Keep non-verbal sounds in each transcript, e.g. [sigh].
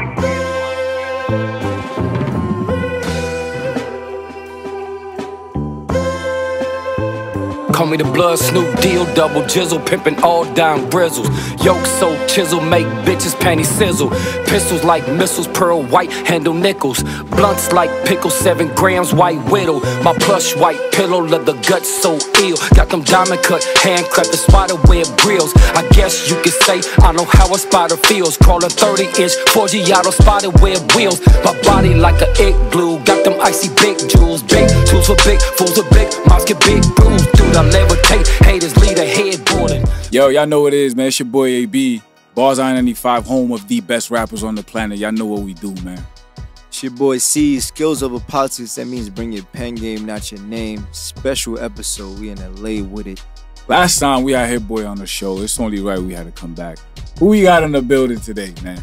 Call me the blood snoop deal, double jizzle, pimpin' all down grizzles. Yoke so chisel, make bitches panty sizzle. Pistols like missiles, pearl white, handle nickels. Blunts like pickles, seven grams, white widow. My plush white pillow, leather gut so ill. Got them diamond cut, handcrafted spider web grills. I guess you could say I know how a spider feels. Crawling 30 inch, 4G auto spider web wheels. My body like a igloo, got them icy big jewels. Big tools for big, fools are big, mouths get big bruised. Dude, I levitate, haters lead a headboarding. Yo, y'all know what it is, man. It's your boy AB. Bars I 95, home of the best rappers on the planet. Y'all know what we do, man. It's your boy C, skills over politics. That means bring your pen game, not your name. Special episode. We in LA with it. Last time we had Hit Boy on the show, it's only right we had to come back. Who we got in the building today, man?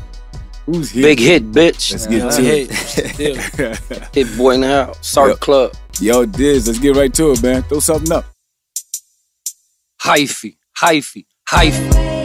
Who's here? Big hit, bitch. Let's get Yeah, to hit. it. Hit [laughs] boy now. the. Sark Yep. Club. Yo, Diz, let's get right to it, man. Throw something up. Hyphy, hyphy, hyphy.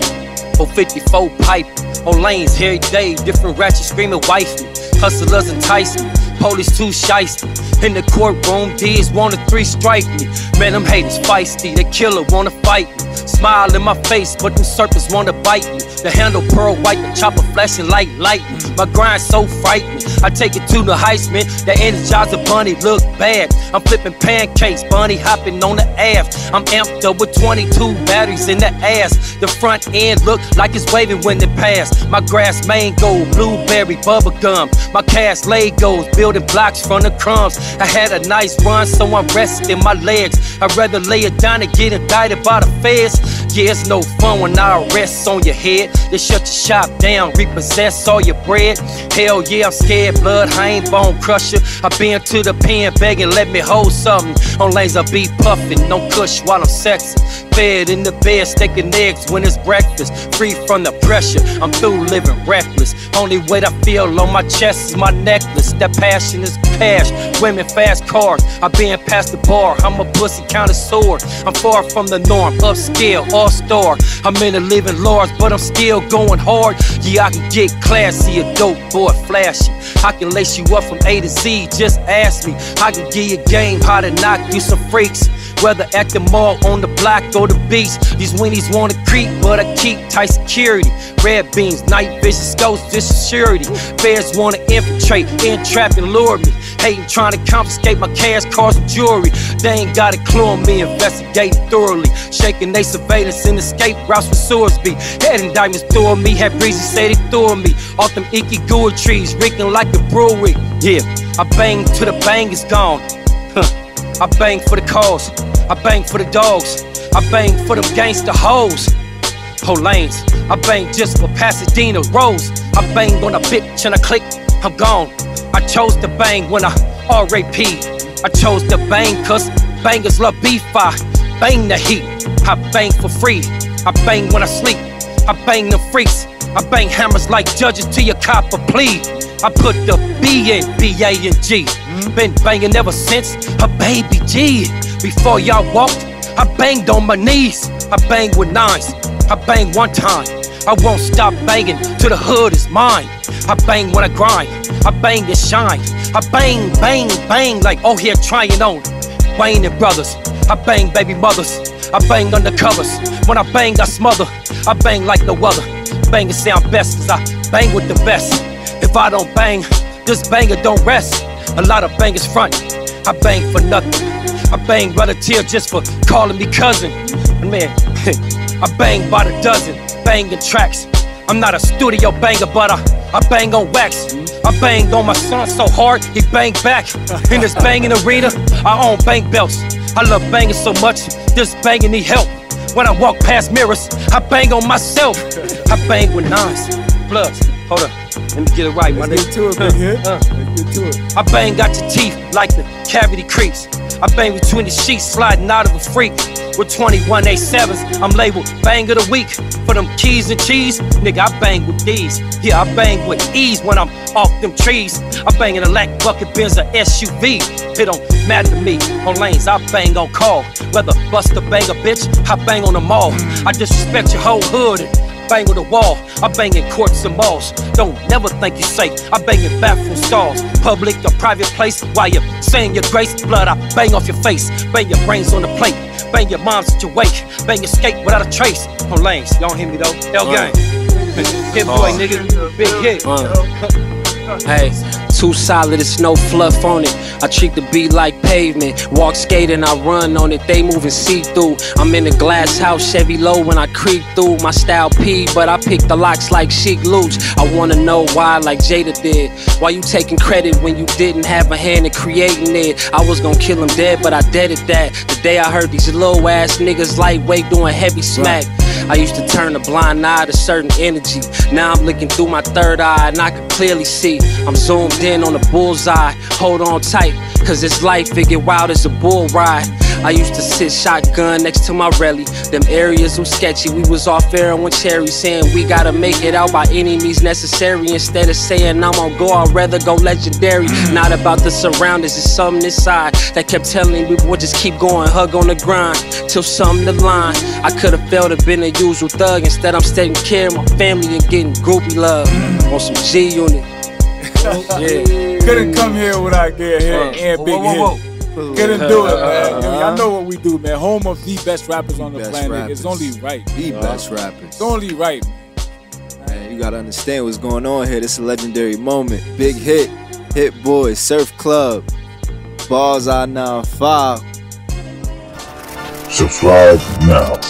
454 pipe. On lanes every day. Different ratchets screaming wifey. Hustlers entice me. Police too shiesty. In the courtroom, D's wanna three strike me. Man, them haters feisty. The killer wanna fight me. Smile in my face, but them serpents wanna bite me. The handle pearl white, the chopper flashing like lightning. My grind so frightening. I take it to the heistman. The energizer bunny look bad. I'm flipping pancakes, bunny hopping on the ass. I'm amped up with 22 batteries in the ass. The front end look like it's waving when it pass. My grass mango, blueberry, bubble gum. My cast Legos, building blocks from the crumbs. I had a nice run, so I'm resting my legs. I'd rather lay it down and get indicted by the feds. Yeah, it's no fun when I arrest on your head. They shut your shop down, repossess all your bread. Hell yeah, I'm scared, blood, I ain't bone crusher. I been to the pen begging, let me hold something. On lanes I be puffing, no cush while I'm sexing. Fed in the bed, steaking eggs when it's breakfast. Free from the pressure, I'm through living reckless. Only weight I feel on my chest is my necklace. That passion is cash. Women, fast cars. I been past the bar. I'm a pussy connoisseur. I'm far from the norm. Upscale, all star. I'm in the living large, but I'm still going hard. Yeah, I can get classy, a dope boy, flashy. I can lace you up from A to Z. Just ask me. I can give you game, how to knock you some freaks. Whether at the mall, on the block, or the beach. These weenies wanna creep, but I keep tight security. Red beams, night vision, scopes, this is surety. Bears wanna infiltrate, entrap and lure me. Hating, trying to confiscate my cash, cars, and jewelry. They ain't got a clue on me, investigating thoroughly. Shaking they surveillance and escape routes with swords be. Head indictments through me, had breezy say they through me. Off them icky gooey trees, reeking like a brewery. Yeah, I bang till the bang is gone. I bang for the cause. I bang for the dogs. I bang for them gangster hoes. Whole lanes. I bang just for Pasadena Rose. I bang on a bitch and I click. I'm gone. I chose to bang when I RAP. I chose to bang cause bangers love beef. I bang the heat. I bang for free. I bang when I sleep. I bang the freaks. I bang hammers like judges to your cop a plea. I put the B in B A N G. Been banging ever since a baby G. Before y'all walked, I banged on my knees. I bang with nines. I bang one time. I won't stop banging till the hood is mine. I bang when I grind. I bang and shine. I bang, bang, bang like oh here trying on. Wayne and brothers. I bang baby mothers. I bang undercovers. When I bang, I smother. I bang like no other. Banging sound best cause I bang with the best. If I don't bang, this banger don't rest. A lot of bangers front. I bang for nothing. I bang relative just for calling me cousin. Man, [laughs] I bang by the dozen, banging tracks. I'm not a studio banger, but I, I bang on wax. I banged on my son so hard, he banged back. In this banging arena, I own bang belts. I love banging so much, this banging need help. When I walk past mirrors, I bang on myself. I bang with nines, bloods. Hold up, let me get it right, my nigga. to it, big. Uh. Let's get to it. I bang got your teeth like the cavity creeps. I bang between the sheets, sliding out of a freak. With 21 A7s, I'm labeled bang of the week. For them keys and cheese, nigga, I bang with these. Yeah, I bang with ease when I'm off them trees. I bang in a lack bucket Benz or SUV. It don't matter to me. On lanes, I bang on call. Whether bust or bang a bitch, I bang on them all. I disrespect your whole hood and bang on the wall. I bang in courts and malls. Don't never think you're safe. I bang in bathroom stalls, public or private place. While you're saying your grace, blood, I bang off your face. Bang your brains on the plate. Bang your moms at your wake. Bang your skate without a trace. Oh, on lanes, y'all hear me though? L gang. Hit boy, nigga. Big hit. Hey, too solid, it's no fluff on it. I treat the beat like pavement. Walk, skate, and I run on it. They moving see through. I'm in a glass house, Chevy low when I creep through. My style P, but I pick the locks like Sheek Louch. I wanna know why, like Jada did. Why you taking credit when you didn't have a hand in creating it? I was gonna kill him dead, but I dead at that. The day I heard these little ass niggas lightweight doing heavy smack. I used to turn a blind eye to certain energy. Now I'm looking through my third eye and I can clearly see. I'm zoomed in on the bullseye. Hold on tight, cause this life it get wild as a bull ride. I used to sit shotgun next to my rally. Them areas was sketchy. We was off air on cherry saying we gotta make it out by any means necessary. Instead of saying I'm on go, I'd rather go legendary. Not about the surroundings, it's something inside that kept telling me, boy, just keep going, hug on the grind till something to line. I could've failed to been a usual thug. Instead, I'm taking care of my family and getting groupie love on some G unit. Yeah. Couldn't come here without getting hit and big whoa, whoa, hit. Couldn't do it, [laughs] man. Uh-huh. Y'all know what we do, man. Home of the best rappers on the Best planet. It's only right. The dog. best rappers. It's only right. Man, you gotta understand what's going on here. This is a legendary moment. Big hit, hit boy, surf club, Bars I 95. Subscribe now.